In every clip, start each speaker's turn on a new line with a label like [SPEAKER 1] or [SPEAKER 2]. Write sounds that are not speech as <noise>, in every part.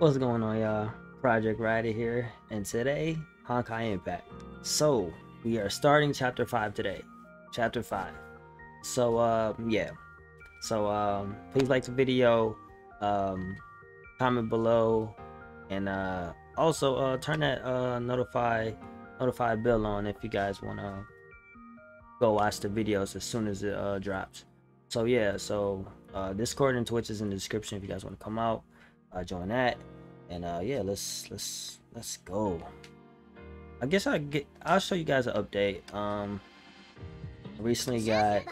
[SPEAKER 1] What's going on, y'all? Project Ryder here, and today, Honkai Impact. So, we are starting chapter 5 today. Chapter 5. So, um, yeah. So, um, please like the video, um, comment below, and, uh, also, uh, turn that, uh, notify, notify bell on if you guys want to go watch the videos as soon as it, uh, drops. So, yeah, so, uh, Discord and Twitch is in the description if you guys want to come out join that and uh yeah let's let's let's go. I guess i get i'll show you guys an update. Um recently got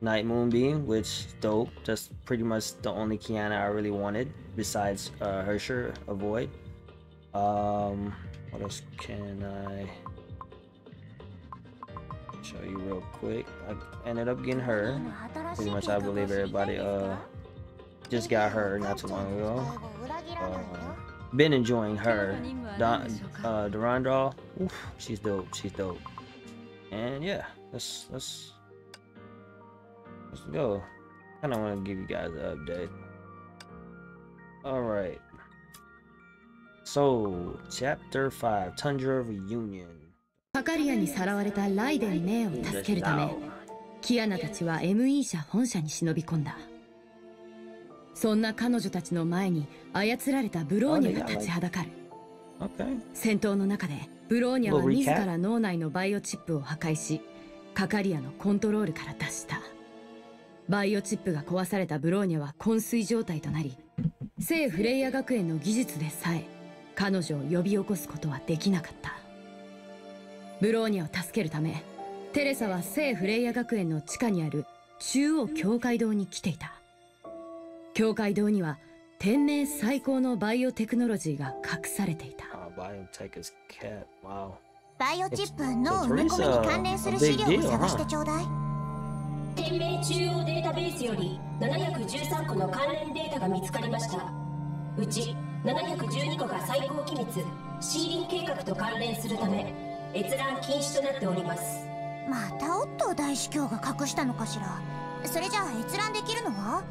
[SPEAKER 1] Knight Moonbeam which dope. That's pretty much the only kiana i really wanted besides uh Herrscher avoid. Um what else can i show you real quick? I ended up getting her. Pretty much i believe everybody uh just got her not too long ago. Uh, been enjoying her. Don, uh, Durandal, oof, she's dope. She's dope. And yeah, let's let's let's go. Kind of want to give you guys an update. All right. So, chapter five, Tundra Reunion.
[SPEAKER 2] カカリアにさらわれたライデン・メイを助けるためキアナたちは ME 社本社に忍び込んだ そんな彼女たちの前に操られたブローニャが立ちはだかる.戦闘の中でブローニャは自ら脳内のバイオチップを破壊しカカリアのコントロールから脱した。バイオチップが壊されたブローニャは昏睡状態となり聖フレイヤ学園の技術でさえ彼女を呼び起こすことはできなかった。ブローニャを助けるためテレサは聖フレイヤ学園の地下にある中央教会堂に来ていた教会堂には天命最高のバイオテクノロジーが隠されていた。
[SPEAKER 1] Uh.
[SPEAKER 3] バイオチップ脳埋め込みに関連する資料を探してちょうだい。
[SPEAKER 4] 天命中央データベースより713個の関連データが見つかりました。うち712個が最高機密。シーリン計画と関連するため閲覧禁止となっております。
[SPEAKER 3] またオットー大司教が隠したのかしら？それじゃあ閲覧できるのは？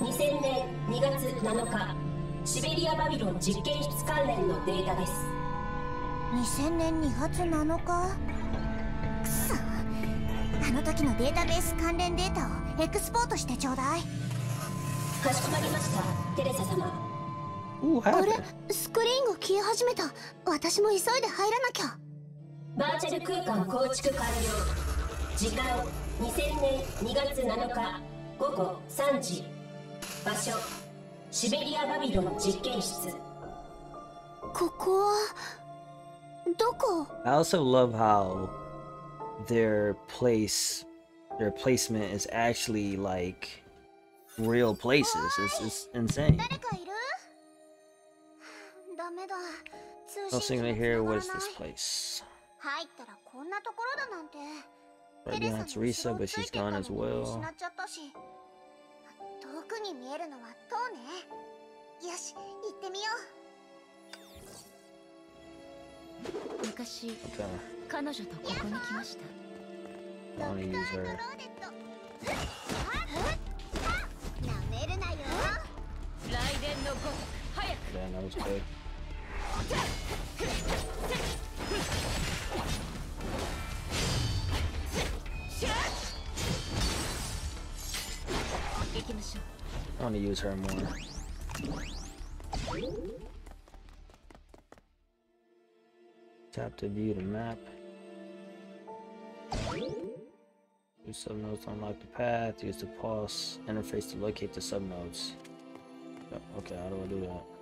[SPEAKER 4] 2000年2月7日シベリアバビロン実験室関連のデータです。
[SPEAKER 3] 2000年2月7日？くそ。あの時のデータベース関連データをエクスポートしてちょうだい。
[SPEAKER 4] かしこまりましたテレサ様。
[SPEAKER 3] あ.れ？スクリーンが消え始めた。私も急いで入らなきゃ。
[SPEAKER 4] バーチャル空間構築完了。時間2000年2月7日午後3時場所シベリアバビロン実験室
[SPEAKER 3] ここはどこ
[SPEAKER 1] I also love how their place, their placement is actually like real places. It's, it's insane.
[SPEAKER 3] 誰かいるダメだ
[SPEAKER 1] No
[SPEAKER 3] 通信
[SPEAKER 1] signal
[SPEAKER 3] 機
[SPEAKER 1] here.
[SPEAKER 3] が
[SPEAKER 1] What
[SPEAKER 3] 繋
[SPEAKER 1] is
[SPEAKER 3] がら
[SPEAKER 1] this
[SPEAKER 3] ない
[SPEAKER 1] place?
[SPEAKER 3] 入ったらこんなところだなんて
[SPEAKER 1] Right
[SPEAKER 3] テレサ
[SPEAKER 1] behind
[SPEAKER 3] に
[SPEAKER 1] Teresa,
[SPEAKER 3] 後ろ
[SPEAKER 1] but
[SPEAKER 3] つい
[SPEAKER 1] she's
[SPEAKER 3] てた
[SPEAKER 1] gone
[SPEAKER 3] の
[SPEAKER 1] as
[SPEAKER 3] に
[SPEAKER 1] well.
[SPEAKER 3] 遠くに見えるのは塔ね。よし行ってみよ
[SPEAKER 2] 昔
[SPEAKER 1] Okay,
[SPEAKER 2] 彼女とここに来ました。
[SPEAKER 3] ドクター
[SPEAKER 1] her.
[SPEAKER 3] ローデット。なめるなよ。
[SPEAKER 2] 雷電のごとく早く。
[SPEAKER 1] Yeah, that was good.
[SPEAKER 2] 行
[SPEAKER 1] I want to use her more. Tap to view the map. Use subnodes to unlock the path. Use the pulse interface to locate the subnodes. Yep, Okay, how do I do that?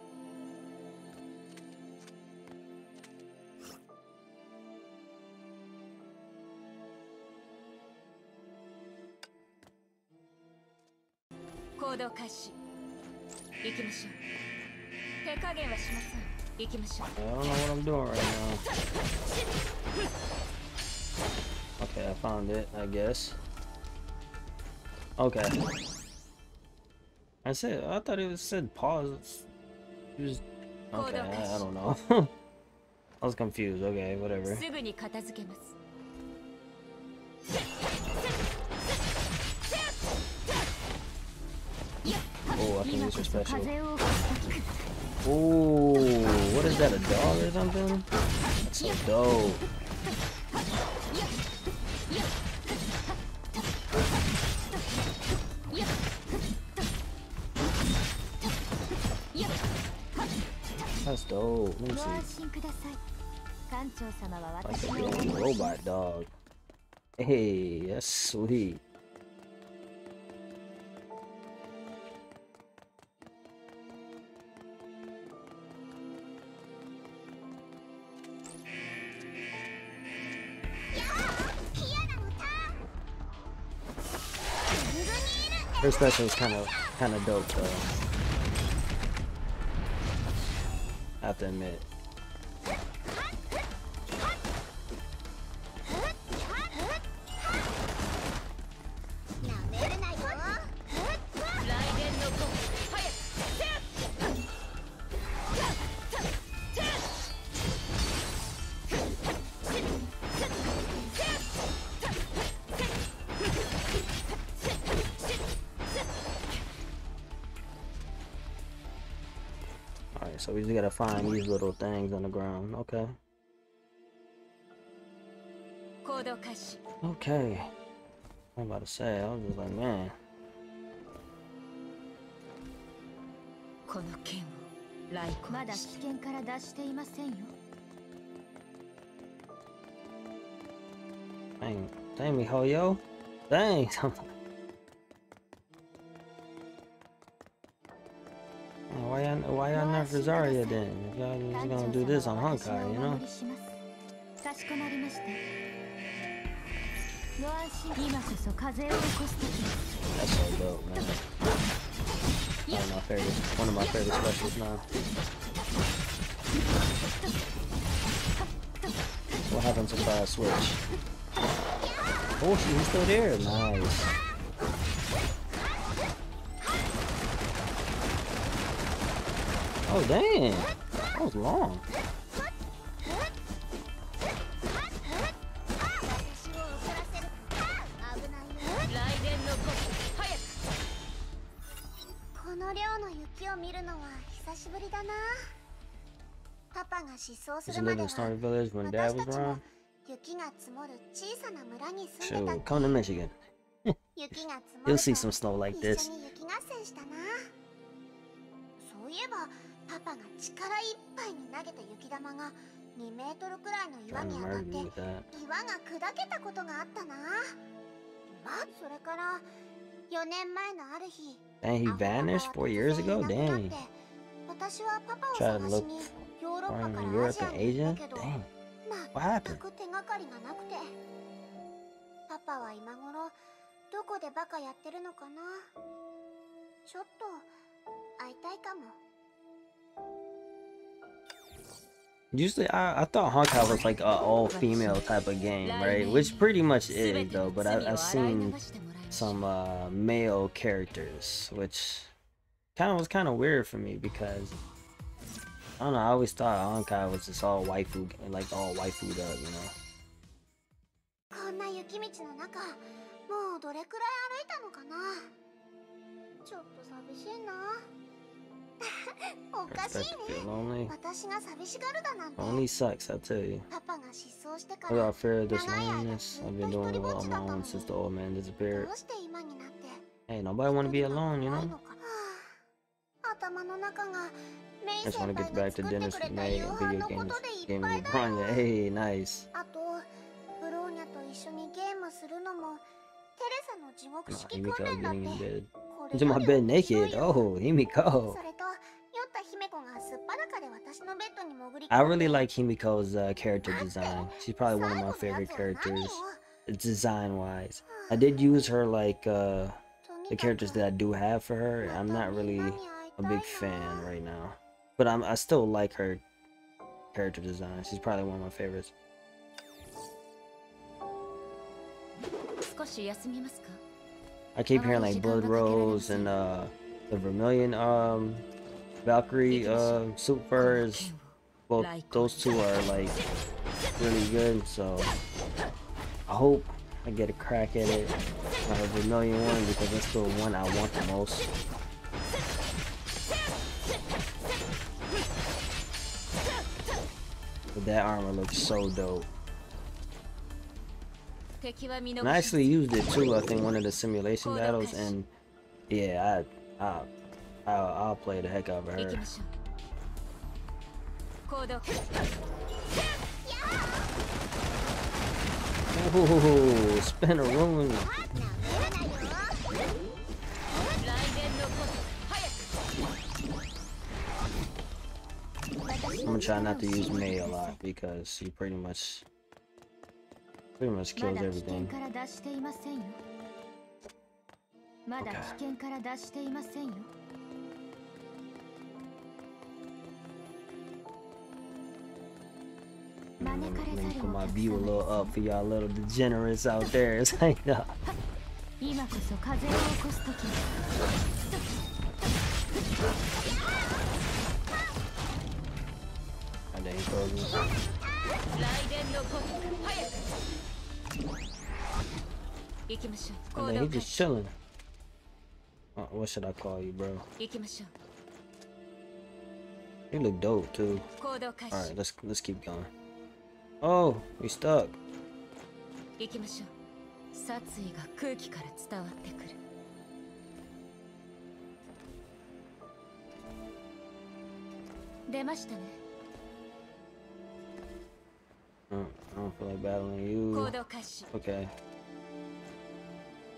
[SPEAKER 2] 行動開始行きましょう手加減はしません行きましょう
[SPEAKER 1] I don't know what I'm doing right now. Okay, I found it, I guess. Okay. I said, I thought it was said pause. It was, okay, I, I don't know. <laughs> I was confused. Okay, whatever.
[SPEAKER 2] すぐに片付けます <laughs>
[SPEAKER 1] I special. Ooh, what is that, a dog or something? That's so dope. That's dope. Let me see. Like a robot dog. Hey, that's sweet. Her special is kind of kind of dope though. I have to admit. Gotta find these little things on the ground. Okay. Okay. I'm about to say, I was just like, man. Dang, dang me, yo. Dang, <laughs> Why y'all why y'all not for then? If y'all just gonna do this on Honkai, you know? That's so dope, man. One of my favorite one of my favorite specials now. What happens if I switch? Oh, she's still there. Nice. Oh, damn. That was long. Just live in Starry Village when Dad was around. Shoot, come to Michigan. <laughs> You'll see some snow like this. パパが力いっぱいに投げた雪玉が2メートルくらいの岩に当たって岩が砕けたことがあったなまあそれから4年前のある日 And he vanished four years ago? Dang. Try to look in Europe and Asia? Dang. What happened? パパは今頃どこでバカやってるのかなちょっと会いたいかも。Usually, I, I thought Honkai was like a all-female type of game, right? Which pretty much is, though. But I, I've seen some uh, male characters, which kind of was kind of weird for me because I don't know. I always thought Honkai was just all waifu, like all waifu up, you know. こんな雪道の中、もうどれくらい歩いたのかなちょっと寂しいな。 <laughs> おかしいね。Only sucks, I tell you. I got fear of this loneliness. I've been doing it on my own since the old man disappeared. Hey, nobody want to be alone, you know? I just want to get back to dinners with May and video games. Gaming with Branya. Hey, nice. Getting in bed. Into my bed naked. Oh. I really like Himeko's uh, character design. She's probably one of my favorite characters, design-wise. I <sighs> did use her like uh, the characters that I do have for her. I'm not really a big fan right now, but I'm I still like her character design. She's probably one of my favorites. I keep hearing like Blood Rose and uh, the Vermilion um, Valkyrie uh, Supers. Both those two are like really good, so I hope I get a crack at it. Have Vermilion one because that's the one I want the most. But that armor looks so dope. And I actually used it too, I think, one of the simulation battles, and yeah, I, I, I'll, I'll play the heck out of her. Ooh, spin a ruin. I'm gonna try not to use Mei a lot because she pretty much pretty much kills everything. Let me put my view a little up for y'all little degenerates out there. It's like, no. And then he throws me. Oh, man, he just chilling. Uh, what should I call you, bro? You look dope too. All right, let's let's keep going. Oh, we stuck. Mm. I don't feel like battling you. Okay.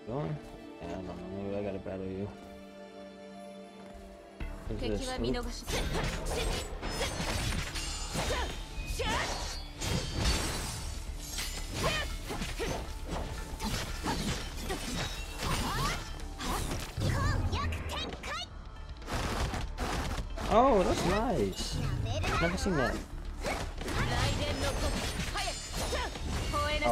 [SPEAKER 1] Going? Yeah, I don't know. Maybe I gotta battle you. What's this? Oh, that's nice. Never seen that.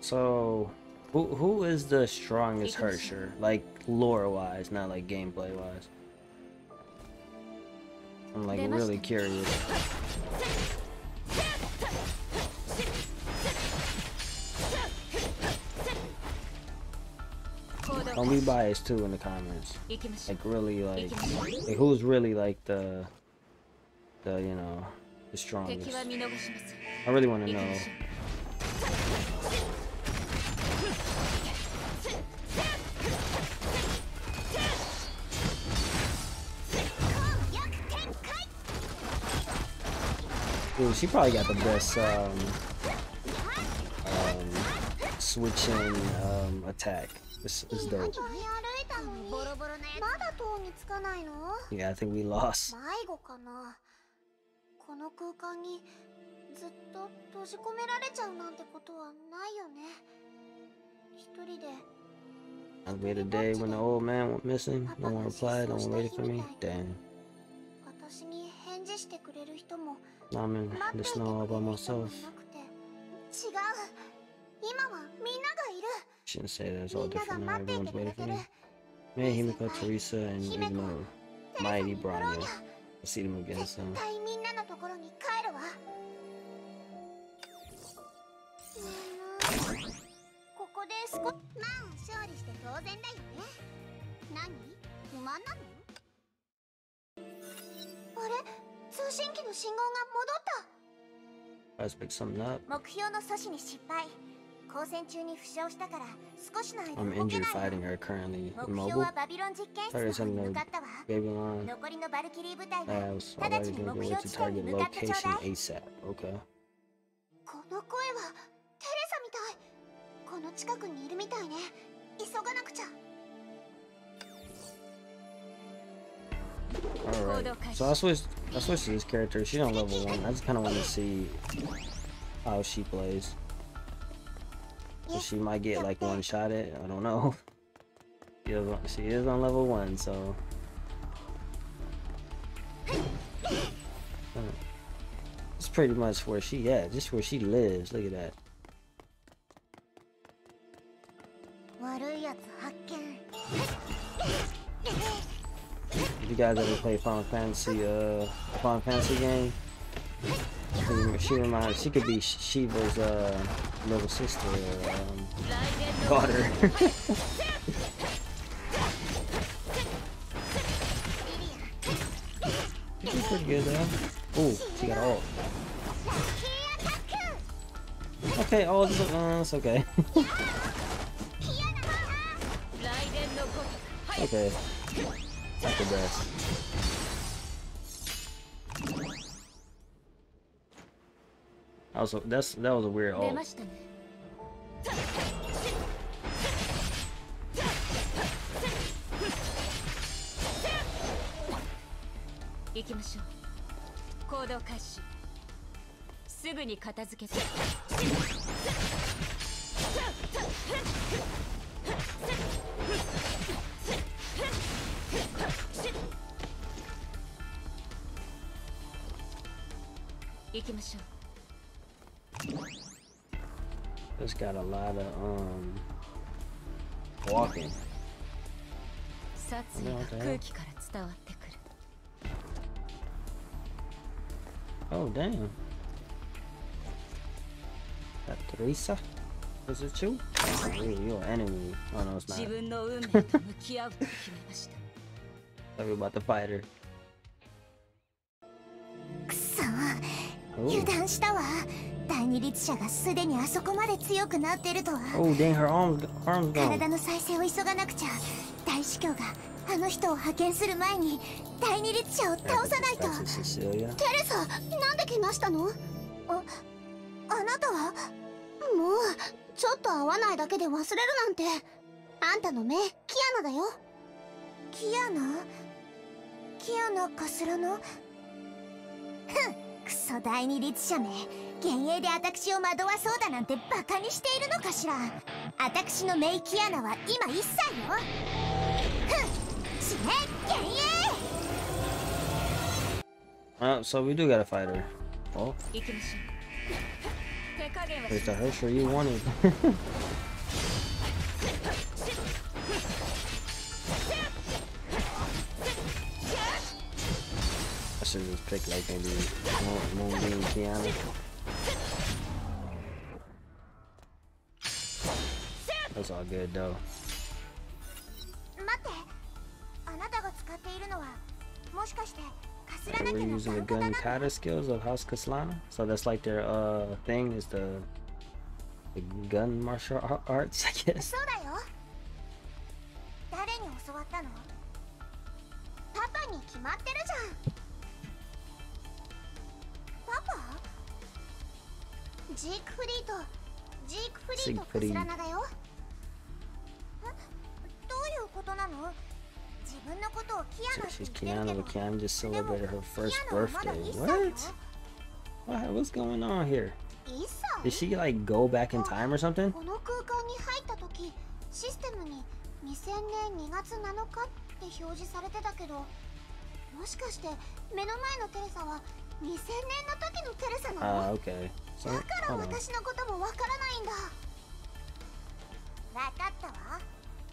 [SPEAKER 1] So, who who is the strongest Herrscher? Like lore wise, not like gameplay wise. I'm like really curious. Don't be biased too in the comments. Like really like, like who's really like the the you know the strongest. I really want to know. Ooh, she probably got the best um, um, switching um, attack. This is dope. Yeah, I think we lost. この空間にずっと閉じ込められちゃうなんてことはないよね。一人で I made a day when the old man went missing. No one replied, no one waited for me. Damn. 返事してくれる人も待っていてくれる人なくて。違う。今はみんながいる。みんなが待っていてくれてる。姫子、姫子、
[SPEAKER 5] テレサ、ブロニャ
[SPEAKER 1] 絶
[SPEAKER 5] みんなのところに帰るわ。ここでスコッマ
[SPEAKER 1] 勝利して当然だよね。何？不満なの？あれ？通信機の信号が戻った。目標の阻止に失敗。交戦中に負傷したから少しの間 I'm injured fighting her currently. Immobile. Target sending a Babylon. 残りのバルキリー部隊が直ちに目標地点に向かってちょうだい.この声はテレサみたい。この近くにいるみたいね。急がなくちゃ Alright, so I switched, I switched to this character. She's on level 1. I just kind of want to see how she plays. she might get like one shot at. I don't know. <laughs> She is on level one, so. It's pretty much where she at, just where she lives. Look at that. Guys ever play Final Fantasy, uh, Final Fantasy game, she reminds, she could be Shiva's uh, little sister or um, daughter. <laughs> She's pretty good though. Oh, she got all. Okay, all this, uh, it's okay. <laughs> okay. The best. Also, that's that was a weird ult. It's got a lot of um walking. Oh damn. That Teresa? Is it you? Oh, really, you're an enemy. Oh no, it's not. Tell me about the fighter.
[SPEAKER 3] 油断したわ。第二律者がすでにあそこまで強くなってるとは。
[SPEAKER 1] Oh,
[SPEAKER 3] 体の再生を急がなくちゃ。大司教があの人を派遣する前に第二律者を倒さないと。テレサなんで来ましたの？ああなたは？もうちょっと会わないだけで忘れるなんて。あんたの目キアナだよ。キアナ？キアナかすらの？ふ <laughs> んクソ第二律者め幻影で私を惑わそうだなんてバカにしているのかしら私のメイキアナは今1歳よふん死ね幻影
[SPEAKER 1] Uh, so we do gotta fight her. Oh. <laughs> Wait, the sure you wanted. <laughs> should just pick like maybe Moonbeam Kiana. That's all good though. Okay, we're using the gun kata skills of House Kaslana. So that's like their uh thing is the, the gun martial arts, I guess.
[SPEAKER 3] ってるけど
[SPEAKER 1] Kiana, but Kiana just celebrated her first birthday. What? What? What's going on here? Did she like go back in time or something?
[SPEAKER 3] この空間に入った時システムに2000年2月7日って表示されてたけどもしかして目の前のテレサは2000年の時のテレサなの、
[SPEAKER 1] uh, okay. so,
[SPEAKER 3] だから私のこともわからないんだわかったわ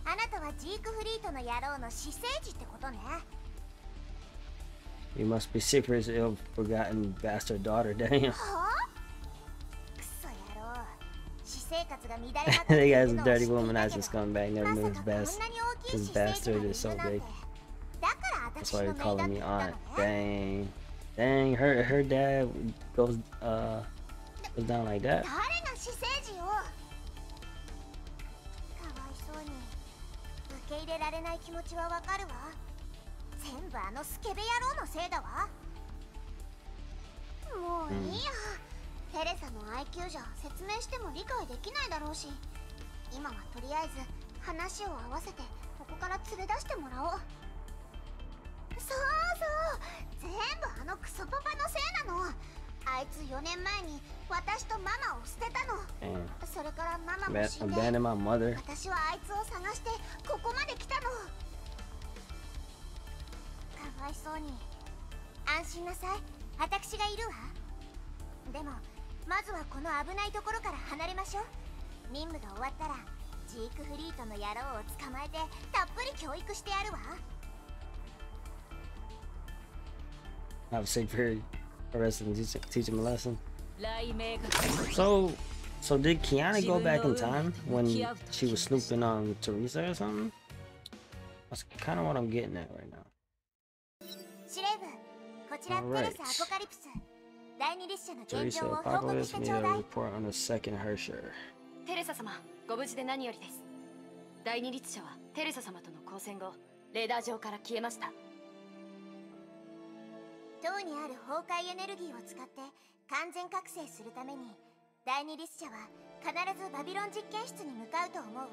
[SPEAKER 3] あなたはジークフリートの野郎の私生児ってことね
[SPEAKER 1] you must be secret ill forgotten bastard daughter, damn. <laughs> <laughs> the guy's a dirty womanizer scumbag, never knew his best. His bastard is so big. That's why you're calling me aunt. Dang. Dang, her her dad goes uh goes down like that.
[SPEAKER 3] 全部あのスケベ野郎のせいだわ。もういいや、テレサの IQ じゃ説明しても理解できないだろうし。今はとりあえず話を合わせてここから連れ出してもらおう。そうそう。全部あのクソパパのせいなの。あいつ4年前に私とママを捨てたの、それからママも死んで私はあいつを探してここまで来たのかわいそうに安心なさい私がいるわでもまずはこの危ないところから離れましょう任務が終わったらジークフリートの野郎を捕まえてたっぷり教育してやるわ
[SPEAKER 1] Have a safe period. Arrest and teach, teach him a lesson. So, so did Kiana go back in time when she was snooping on Teresa or something? That's kind of what I'm getting at right now.
[SPEAKER 3] ちらテレサアポカリプス。第二列車の現状を報告してちょうだい。
[SPEAKER 1] Report on the second Hersher
[SPEAKER 2] テレサ様ご無事で何よりです。第二律者はテレサ様との交戦後レーダー上から消えました。
[SPEAKER 3] 塔にある崩壊エネルギーを使って完全覚醒するために第二律者は必ずバビロン実験室に向かうと思うわ。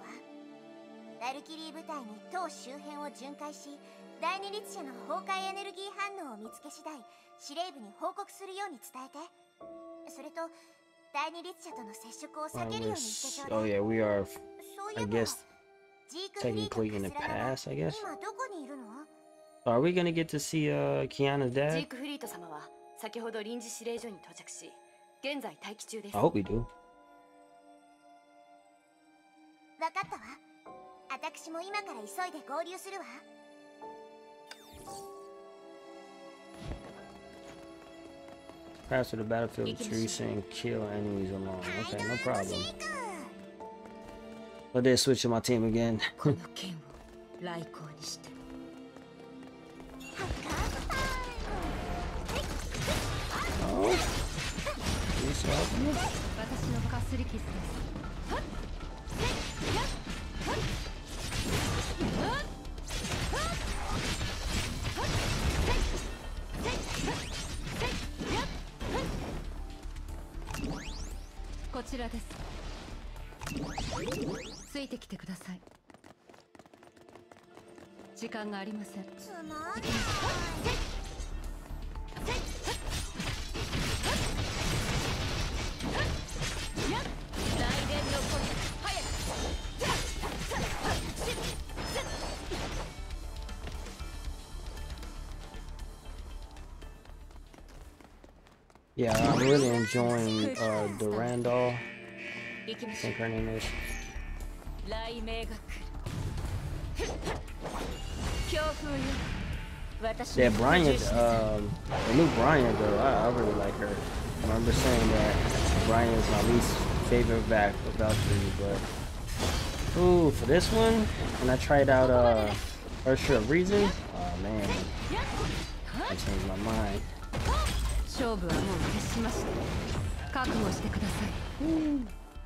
[SPEAKER 3] バルキリー部隊に塔周辺を巡回し第二律者の崩壊エネルギー反応を見つけ次第司令部に報告するように伝えてそれと第二律者との接触を避けるようにしてちょうだい。
[SPEAKER 1] Oh yeah, we are I guess technically in the past, I guess.
[SPEAKER 3] 今どこにいるの
[SPEAKER 1] ？Are we gonna get to see uh Kiana's
[SPEAKER 2] ジー
[SPEAKER 1] dad?
[SPEAKER 2] クフリート様は先ほど臨時指令所に到着し現在待機中です。
[SPEAKER 1] I hope we do.
[SPEAKER 3] わかったわ。私も今から急いで合流するわ
[SPEAKER 1] Pass to the battlefield troops and kill enemies alone. Okay, no problem. But they're switching my team again. oh.
[SPEAKER 2] ラですついてきてください時間がありません
[SPEAKER 3] つまらない
[SPEAKER 2] い
[SPEAKER 1] や、I'm really enjoying uh,
[SPEAKER 2] the Randall.
[SPEAKER 1] I think her name is. Yeah,
[SPEAKER 2] Bronya's.
[SPEAKER 1] um, the new Bronya though, I, I, really like her. I remember saying that Bronya's my least favorite back of Valkyrie, but ooh, for this one, when I tried out uh, Herrscher of Reason, oh man, I changed my mind.
[SPEAKER 3] Ooh.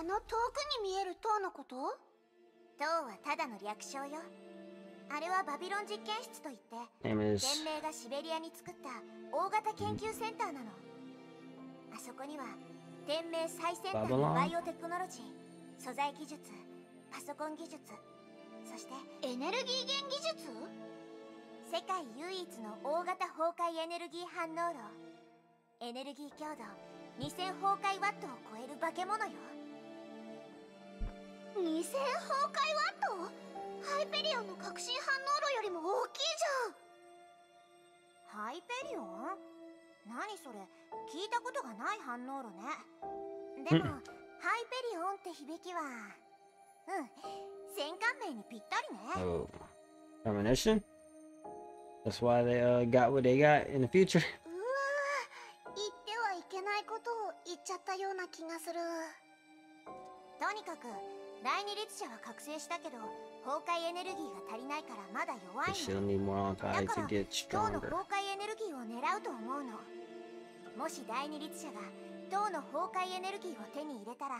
[SPEAKER 3] あの遠くに見える塔のこと？塔はただの略称よ。あれはバビロン実験室といって連盟がシベリアに作った大型研究センターなの。あそこには天命最先端のバイオテクノロジー素材技術パソコン技術そしてエネルギー源技術？世界唯一の大型崩壊エネルギー反応炉。エネルギー強度2000崩壊ワットを超える化け物よ2000崩壊ワットハイペリオンの革新反応炉よりも大きいじゃん。ハイペリオン？何それ？聞いたことがない反応炉ね。でもハイペリオンって響きはうん。戦艦名にぴったりね。
[SPEAKER 1] Oh. Premonition. That's why they uh got what they got in the future.
[SPEAKER 3] うわ言ってはいけないことを言っちゃったような気がする。とにかく第二律者は覚醒したけど崩壊エネルギーが足りないからまだ弱いの。だから
[SPEAKER 1] get
[SPEAKER 3] 塔の.崩壊エネルギーを狙うと思うの。もし第二律者が塔の崩壊エネルギーを手に入れたら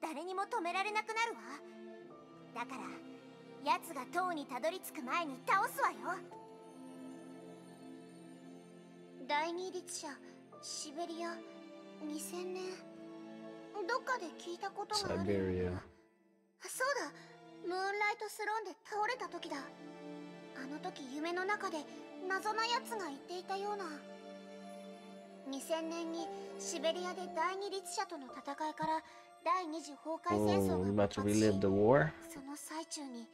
[SPEAKER 3] 誰にも止められなくなるわ。だから奴が塔にたどり着く前に倒すわよ。第二律者
[SPEAKER 5] シベリア2000年。どっかで聞いたことがある
[SPEAKER 1] そう
[SPEAKER 5] だムーンライトスローンで倒れた時だ。あの時夢の中で謎な奴が言っていたような。2000年にシベリアで第二律者との戦いから第二次崩壊戦争が勃発し、oh, その最中に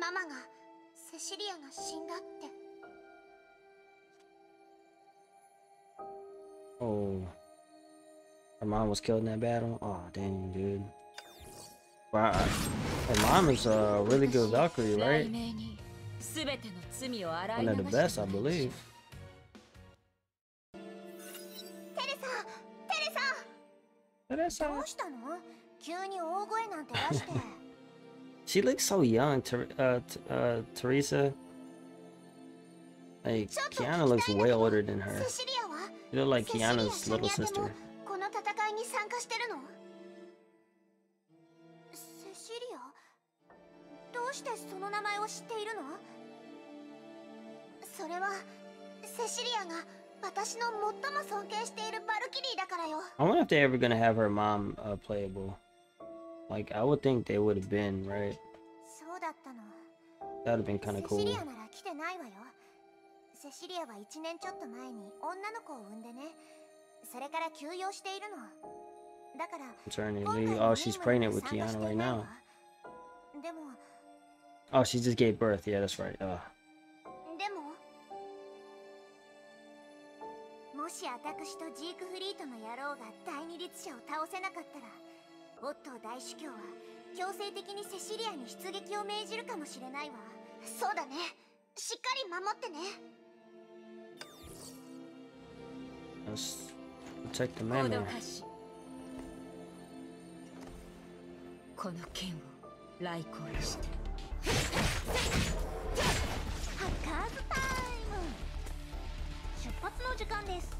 [SPEAKER 5] ママがセシリアが死んだって。
[SPEAKER 1] Oh her mom was killed in that battle? Oh dang dude Wow. Her mom is a really good Valkyrie right? One of the best I believe. <laughs> She looks so young, Ter uh, uh, Teresa. Like, Kiana looks way older than her. You look like Kiana's little sister. よ。I wonder if they're ever gonna have her mom uh, playable. Like, I would think they would have been, right?
[SPEAKER 5] そうだったの。
[SPEAKER 1] That would have been kind of cool. セシリア
[SPEAKER 5] なら来てないわよ。セシリアは1年ちょっと前に女の子を産んでね。それから休養しているの。だから、
[SPEAKER 1] Maternity. Oh, she's pregnant with Kiana right now.
[SPEAKER 5] でも、
[SPEAKER 1] Oh, she just gave birth. Yeah, that's right. Uh.
[SPEAKER 5] し私とジークフリートの野郎が第二律者を倒せなかったらオットー大主教は強制的にセシリアに出撃を命じるかもしれないわ。そうだね。しっかり守ってね。
[SPEAKER 1] Let's protect the manor
[SPEAKER 6] この剣を来航して。
[SPEAKER 5] ハッカーズタイム出発の時間です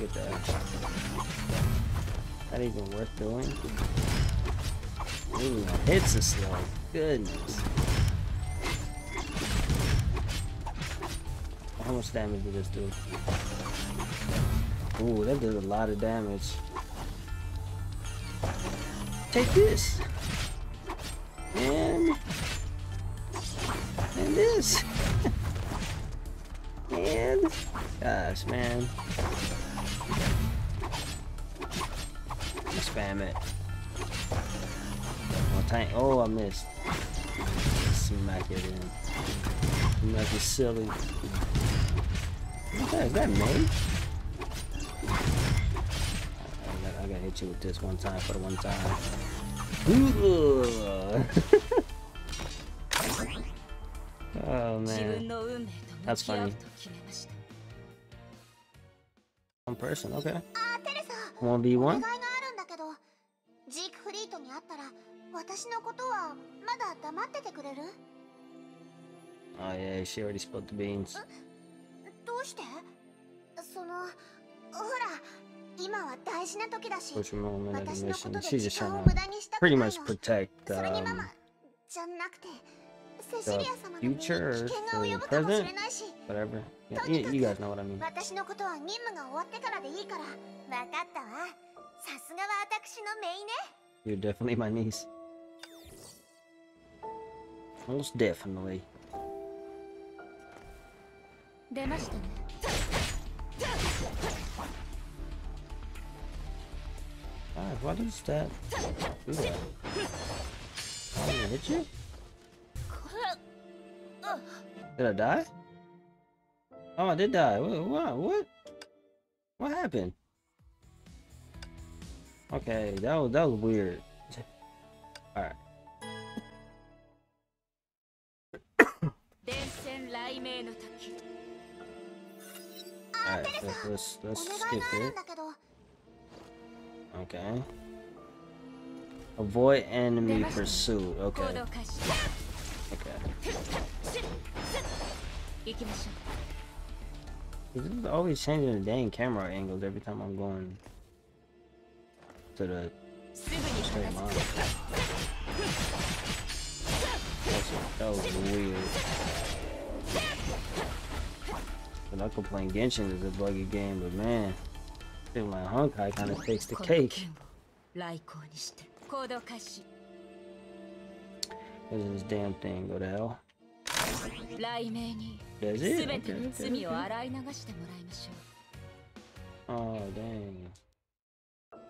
[SPEAKER 1] That. Not even worth doing. Ooh, hits are slow. Goodness. How much damage did this do? Ooh, that did a lot of damage. Take this! And... And this! <laughs> and... Gosh, man. Spam it. Oh, tank. Oh, I missed. Smack it in. Smack it silly. What is that, me? I, gotta hit you with this one time for the one time. <laughs> oh man. That's funny. One person, okay. 1v1?
[SPEAKER 5] 私のことはまだ黙っててくれる
[SPEAKER 1] ？Oh yeah, she already spilled the beans.
[SPEAKER 5] どうして？その、ほら、今は大事な時だし、私のことで時間を無駄にしたくないの。それにママ、じゃなくて、セシリア様の身に危険が及ぶかもしれないし、
[SPEAKER 1] know what I mean.
[SPEAKER 5] 私のことは任務が終わってからでいいから、わかったわ。
[SPEAKER 1] You're definitely my niece. Most definitely. Ah, what is that? Ooh. Oh, hit you? Did I die? Oh, I did die. What? What? What happened? Okay, that was that was weird. All right. Alright, let's, let's, let's skip it. Okay. Avoid enemy pursuit. Okay. Okay. This is always changing the dang camera angles every time I'm going that was weird. But I complain Genshin is a buggy game, but man, I feel like Honkai kind of takes the cake. Is this damn thing? Go to hell. That's it? Okay, okay. Oh, dang.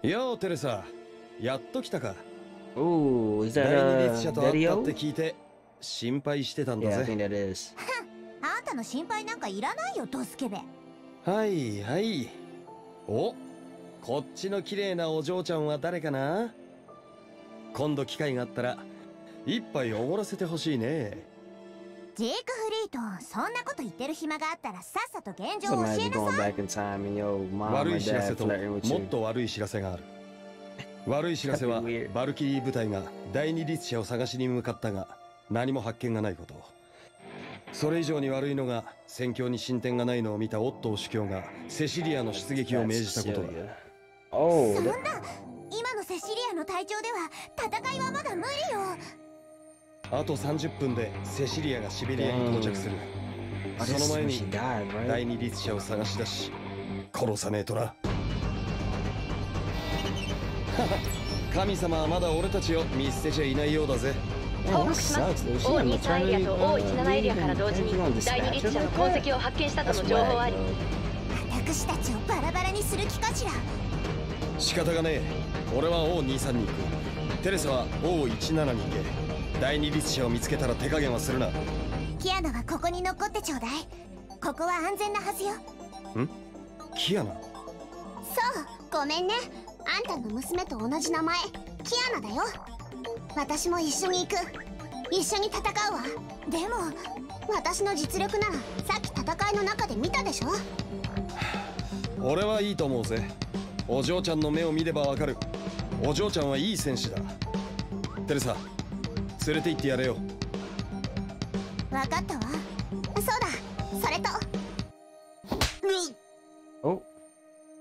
[SPEAKER 7] Yo, Teresa. やっと来たか。
[SPEAKER 1] Ooh, is that
[SPEAKER 7] 第二列車と会ったっ?て聞いて心配してたん
[SPEAKER 1] Yeah,
[SPEAKER 7] だ
[SPEAKER 1] I
[SPEAKER 7] ぜ
[SPEAKER 1] think。that is. <laughs>
[SPEAKER 3] あんたの心配なんかいらないよドスケベ
[SPEAKER 7] はいはい。おこっちの綺麗なお嬢ちゃんは誰かな？今度機会があったら一杯おごらせてほしいね。
[SPEAKER 3] ジークフリートそんなこと言ってる暇があったらさっさと現状を教えなさい
[SPEAKER 7] 悪い知らせともっ.と悪い知らせがある。悪い知らせは.バルキリー部隊が第二律者を探しに向かったが何も発見がないこと。それ以上に悪いのが戦況に進展がないのを見たオットー主教がセシリアの出撃を命じたことだ。
[SPEAKER 1] Oh,
[SPEAKER 3] そんな今のセシリアの隊長では戦いはまだ無理よ
[SPEAKER 7] あと30分でセシリアがシベリアに到着する。
[SPEAKER 1] oh,
[SPEAKER 7] その前に第?二律者を探し出し殺さねえとな <laughs> 神様はまだ俺たちを見捨てちゃいないようだぜ
[SPEAKER 8] 報告します
[SPEAKER 1] dude. She
[SPEAKER 8] 王
[SPEAKER 1] got
[SPEAKER 8] 23エリアと
[SPEAKER 1] uh,
[SPEAKER 8] 王17エリアから同時に第二律者の痕?跡を発見したとの情報あり.
[SPEAKER 3] 私たちをバラバラにする気かしら？
[SPEAKER 7] 仕方がねえ俺は王23に行くテレサは王17に行け第二律者を見つけたら手加減はするな。
[SPEAKER 3] キアナはここに残ってちょうだい。ここは安全なはずよ。
[SPEAKER 7] キアナ？
[SPEAKER 3] そうごめんね。あんたの娘と同じ名前。キアナだよ。私も一緒に行く。一緒に戦うわ。でも私の実力ならさっき戦いの中で見たでしょ。
[SPEAKER 7] 俺はいいと思うぜ。お嬢ちゃんの目を見ればわかる。お嬢ちゃんはいい戦士だ。テレサ連れて行ってやれよ。
[SPEAKER 3] 分かったわ。そうだ。それと。
[SPEAKER 1] Oh,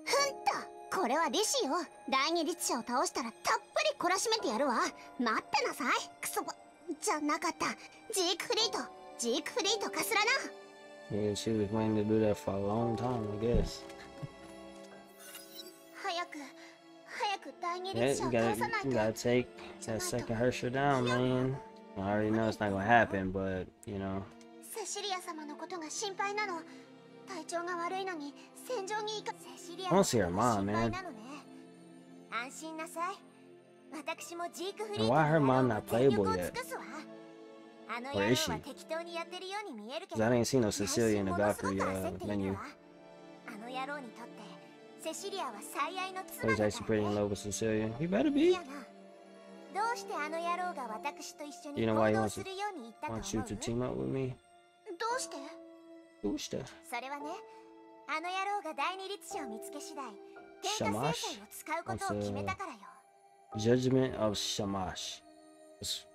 [SPEAKER 3] ふんと。これはリシよ。第二律者を倒したらたっぷり懲らしめてやるわ。待ってなさい。クソバじゃなかった。ジークフリート。ジークフリートかすらな。
[SPEAKER 1] Yeah, she was waiting to do that for a long time, I guess. <laughs>
[SPEAKER 3] 早く
[SPEAKER 1] Yeah, you gotta, you gotta take that second Herrscher down, man. I already know it's not gonna happen, but, you know.
[SPEAKER 3] セシリア様のことが心配なの。体調が悪いのに戦場に行かセシリア様が心配なのね。安心なさい。私もジークフリー
[SPEAKER 1] ダー
[SPEAKER 3] の全力を尽くすわ。あの野郎は適当にやってるように見えるけど
[SPEAKER 1] I didn't see no Cecilia in the Valkyrie、uh, menu.
[SPEAKER 3] セシリアは最愛の
[SPEAKER 1] I
[SPEAKER 3] 妻
[SPEAKER 1] was
[SPEAKER 3] だ
[SPEAKER 1] actually
[SPEAKER 3] から
[SPEAKER 1] pretty in
[SPEAKER 3] ね
[SPEAKER 1] love with Cecilia. You better
[SPEAKER 3] い
[SPEAKER 1] be.
[SPEAKER 3] やなどうしてあの野郎が私と一緒に
[SPEAKER 1] You know
[SPEAKER 3] 行
[SPEAKER 1] why he
[SPEAKER 3] 動
[SPEAKER 1] wants
[SPEAKER 3] す
[SPEAKER 1] to
[SPEAKER 3] るように言ったと
[SPEAKER 1] want you
[SPEAKER 3] 思
[SPEAKER 1] to
[SPEAKER 3] う
[SPEAKER 1] team up with me?
[SPEAKER 3] どうして
[SPEAKER 1] Whoした
[SPEAKER 3] それはねあの野郎が第二律者を見つけ次第天下制裁を使うことを決めたからよ
[SPEAKER 1] Judgment of Shamash. What's-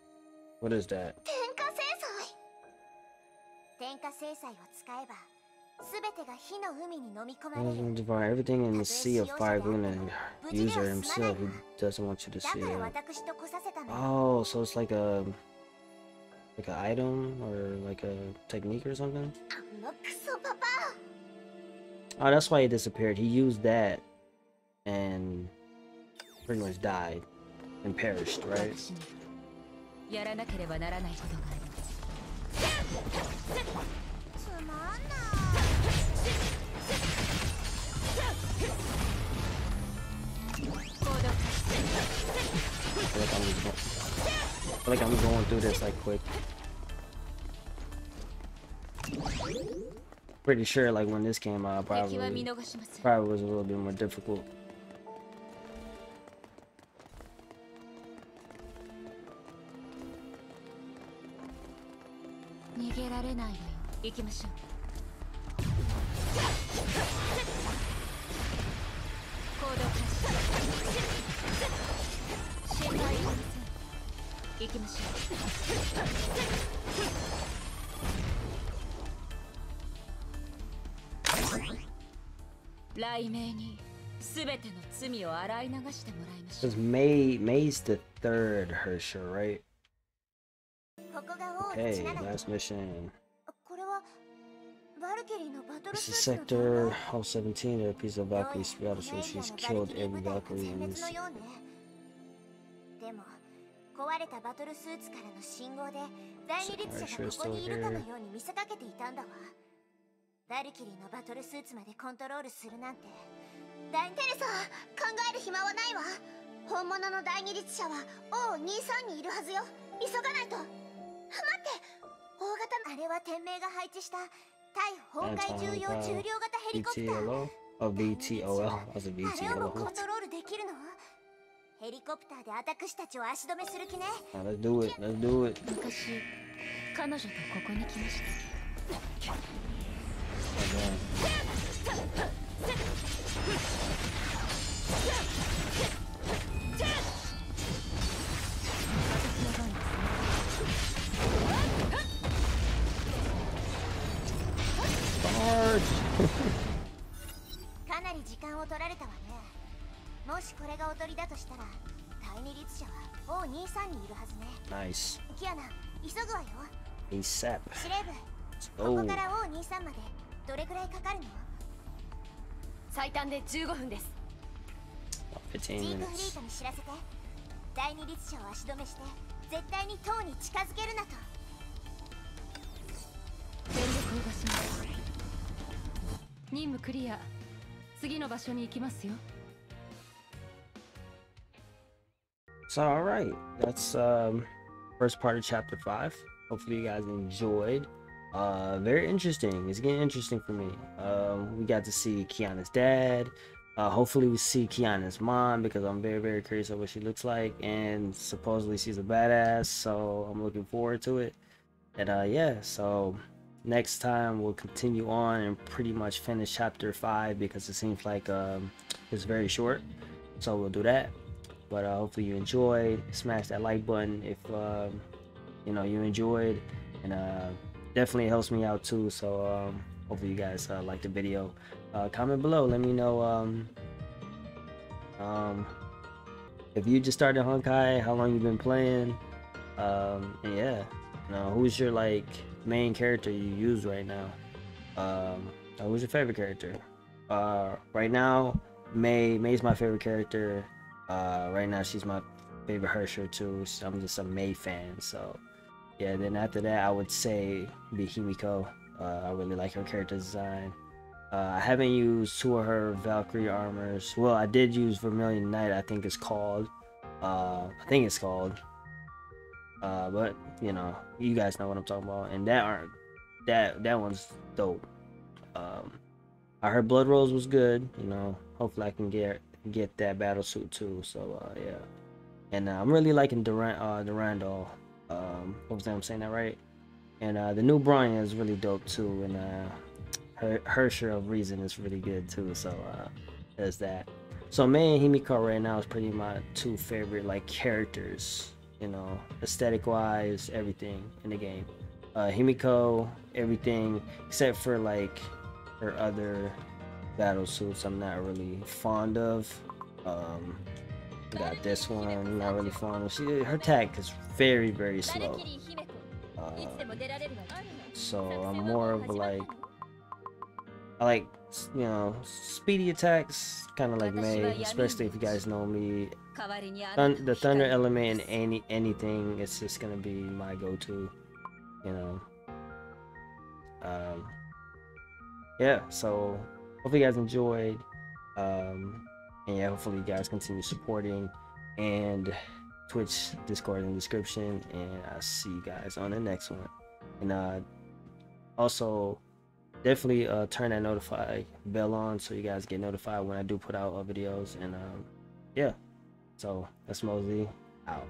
[SPEAKER 1] What is that?
[SPEAKER 3] 天下制裁天下制裁を使えば Oh,
[SPEAKER 1] divide everything in the sea of fire, luna user himself who doesn't want you to see
[SPEAKER 3] it.
[SPEAKER 1] Oh, so it's like a like an item or like a technique or something? Oh, that's why he disappeared. He used that and pretty much died and perished, right? feel like I'm just going, I feel like I'm going through this like quick. Pretty sure like when this came out,
[SPEAKER 2] 敵は見
[SPEAKER 1] probably
[SPEAKER 2] 逃しません
[SPEAKER 1] probably was a little bit more difficult.
[SPEAKER 2] 逃げられないのよ
[SPEAKER 3] 行きましょう 行きましょう雷鳴に全ての罪を洗い流してもらいましょう
[SPEAKER 1] May, May's the third Herrscher, right? Okay, last mission. This is Sector Hall 17 a piece of Valkyrie so She's killed every Valkyrie in this. 壊れたバトルスーツからの信号で第二律者がここにいるかのように見せかけていたんだわ。バルキリーのバトルスーツまでコントロールするなんて。大テレサ考える暇はないわ。本物の第二律者は王23にいるはずよ。急がないと。待って。大型あれは天命が配置した。対崩壊重要重量型ヘリコプター。VTOL as a VTOL あれをコントロールできるの？ヘリコプターで私たちを足止めする気ね。Let's do it, let's do it. 昔彼女とここに来ましたかしこれがおとりだとしたら第二律者は O23 にいるはずね。ナイスキアナ急ぐわよ。ASAP 司令部ここから O23 までどれくらいかかるの？最短で15分です。ジークフリートに知らせて。第二律者を足止めして絶対に塔に近づけるなと。全力を出します。任務クリア。次の場所に行きますよ So alright, that's um first part of chapter 5. Hopefully you guys enjoyed. Uh, very interesting. It's getting interesting for me. Um, we got to see Kiana's dad. Uh, hopefully we see Kiana's mom because I'm very, very curious of what she looks like. And supposedly she's a badass, so I'm looking forward to it. And uh, yeah, so next time we'll continue on and pretty much finish chapter 5 because it seems like um, it's very short. So we'll do that. But uh, hopefully you enjoyed. Smash that like button if um, you know you enjoyed. And uh, definitely helps me out too. So um, hopefully you guys uh, like the video. Uh, comment below. Let me know um, um, if you just started Honkai, how long you've been playing. Um, and yeah, you know, who's your like main character you use right now? Um, who's your favorite character? Uh, right now, May May's my favorite character. Uh, right now she's my favorite Herrscher too. So I'm just a May fan. So yeah then after that i would say be Himeko uh, i really like her character design. Uh, i haven't used two of her valkyrie armors. Well i did use vermilion knight i think it's called. Uh, i think it's called. Uh, but you know you guys know what i'm talking about. And that aren't that that one's dope. Um, i heard blood rose was good you know. Hopefully i can get get that battle suit too so uh, yeah. And uh, i'm really liking Durand uh Durandal um hopefully i'm saying that right? And uh the new Bronya is really dope too and uh her Herrscher of reason is really good too so uh there's that. So May and Himeko right now is pretty my two favorite like characters you know aesthetic wise everything in the game. Uh Himeko everything except for like her other battle suits i'm not really fond of. Um got this one not really fond of. She her attack is very very slow. Uh, so i'm more of like i like you know speedy attacks kind of like may especially if you guys know me. Thun the thunder element in any anything it's just gonna be my go-to you know. Um yeah so hope you guys enjoyed um and yeah hopefully you guys continue supporting and Twitch, Discord in the description, and I'll see you guys on the next one. And uh, also, definitely uh, turn that notify bell on so you guys get notified when I do put out uh, videos. And um, yeah, so that's Mosey out.